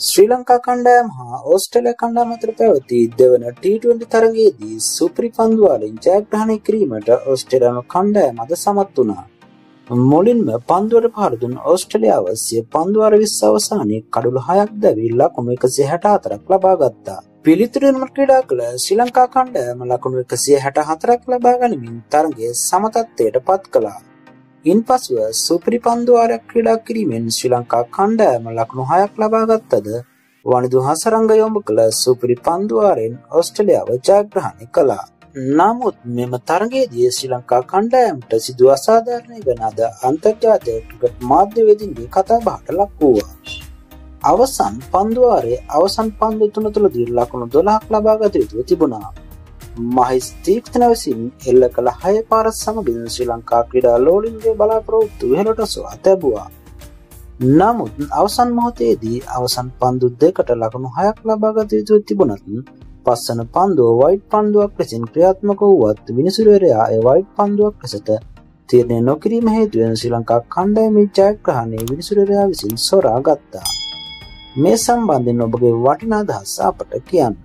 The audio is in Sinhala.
ශ්‍රී ලංකා කණ්ඩායම හා ඕස්ට්‍රේලියා කණ්ඩායම අතර පැවති දෙවන T20 තරගයේදී සුපිරි පන්දුවලින් ජයග්‍රහණය කිරීමට ඕස්ට්‍රේලියානු කණ්ඩායම අද සමත් වුණා. මුලින්ම පන්දුවට පහර දුන් ඕස්ට්‍රේලියාව සිය පන්දුවර 20 අවසානයේ කඩුළු 6ක් දැවී ලකුණු 164ක් ලබා ගත්තා. පිළිතුරෙන්ම ක්‍රීඩා කළ ශ්‍රී ලංකා කණ්ඩායම ලකුණු 164ක් ලබා ගනිමින් තරගයේ සමතත්වයට පත් කළා. ඉන්පසුව සුපිරි පන්දුවාරයක් ක්‍රීඩා කිරීමෙන් ශ්‍රී ලංකා කණ්ඩායම ලකුණු 6ක් ලබා ගත්තද වනිදු හසරංග යොමු කළ සුපිරි පන්දුවාරෙන් ඕස්ට්‍රේලියාව ජයග්‍රහණය කළා. නමුත් මෙම තරගයේදී ශ්‍රී ලංකා කණ්ඩායමට සිදු අසාධාරණ වන අද අන්තර්ජාතික ක්‍රිකට් මාධ්‍යවේදීන්ගේ කතාබහට ලක් වූවා. අවසන් පන්දුවාරයේ අවසන් පන්දු තුන තුළදී ලකුණු 12ක් ලබා ගත යුතුව තිබුණා. මහිස් තීක්ෂණ විසින් එල්ල කළ හය පාර සමගින් ශ්‍රී ලංකා ක්‍රීඩා ලෝලින්ගේ බලාපොරොත්තු ඉහළට සොයා තැබුවා. නමුත් අවසන් මොහොතේදී අවසන් පන්දු දෙකට ලකුණු හයක් ලබාගත යුතු තිබුණත් පස්සන පන්දුව වයිට් පන්දුවක් ලෙසින් ක්‍රියාත්මක වුවත් විනිසුරුවරයා ඒ වයිට් පන්දුවක් ලෙසට තීරණය නොකිරීම හේතුවෙන් ශ්‍රී ලංකා කණ්ඩායමේ ජයග්‍රහණය විනිසුරුවරයා විසින් සොරා ගත්තා. මේ සම්බන්ධයෙන් ඔබගේ වටිනා අදහස් අපට කියන්න.